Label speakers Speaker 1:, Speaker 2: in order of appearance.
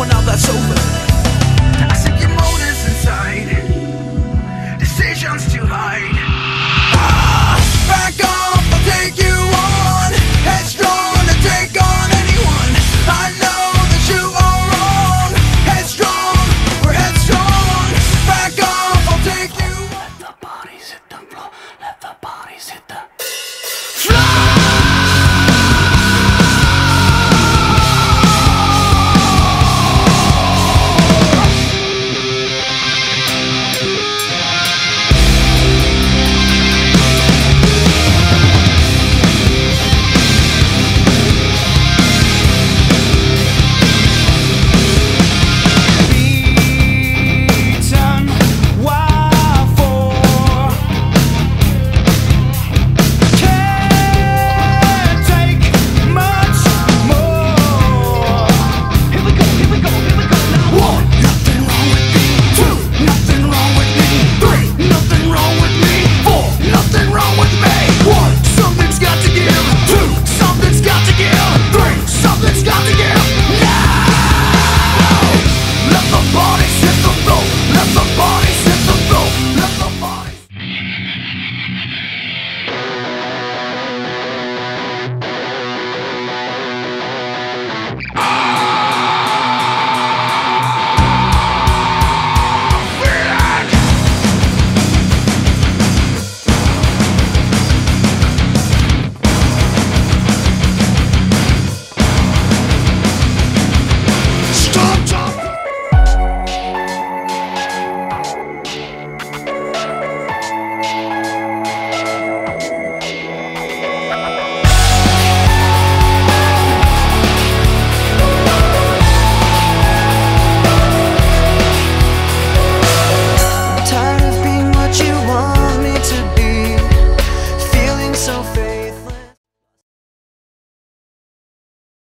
Speaker 1: one now that's over.